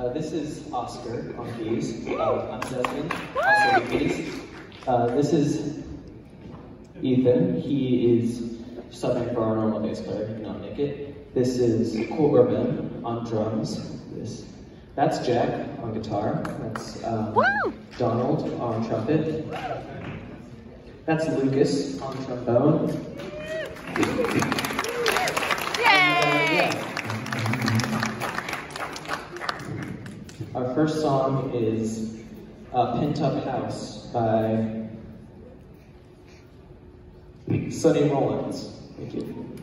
Uh, this is Oscar on keys. Uh, I'm Desmond, also on keys. Uh, this is Ethan. He is subbing for our normal bass player. He cannot make it. This is Corbin on drums. This, that's Jack on guitar. That's um, Donald on trumpet. That's Lucas on trombone. Our first song is uh, Pent Up House by Sonny Rollins. Thank you.